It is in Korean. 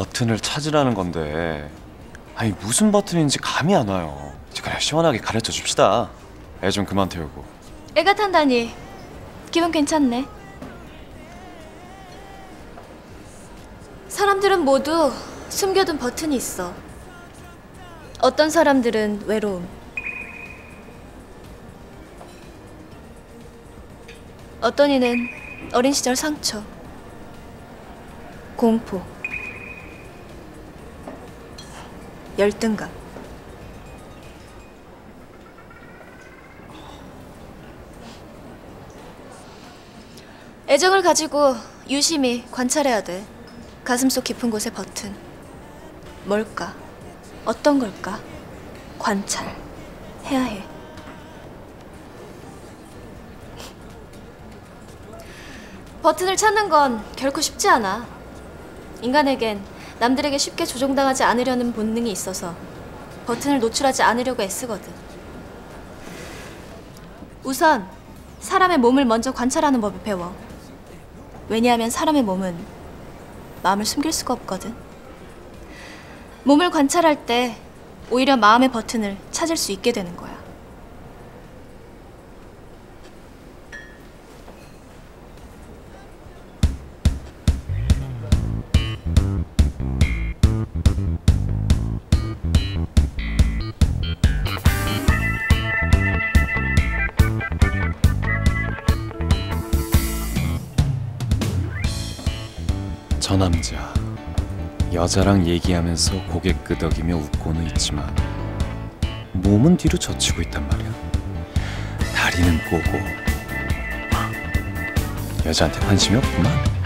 버튼을 찾으라는 건데 아니 무슨 버튼인지 감이 안 와요. 이제 그냥 시원하게 가르쳐 줍시다. 애 좀 그만 태우고. 애가 탄다니 기분 괜찮네. 사람들은 모두 숨겨둔 버튼이 있어. 어떤 사람들은 외로움. 어떤 이는 어린 시절 상처. 공포. 열등감. 애정을 가지고 유심히 관찰해야 돼. 가슴속 깊은 곳의 버튼. 뭘까? 어떤 걸까? 관찰. 해야 해. 버튼을 찾는 건 결코 쉽지 않아. 인간에겐 남들에게 쉽게 조종당하지 않으려는 본능이 있어서 버튼을 노출하지 않으려고 애쓰거든. 우선 사람의 몸을 먼저 관찰하는 법을 배워. 왜냐하면 사람의 몸은 마음을 숨길 수가 없거든. 몸을 관찰할 때 오히려 마음의 버튼을 찾을 수 있게 되는 거야. 저 남자 여자랑 얘기하면서 고개 끄덕이며 웃고는 있지만 몸은 뒤로 젖히고 있단 말이야. 다리는 꼬고 여자한테 관심이 없구만.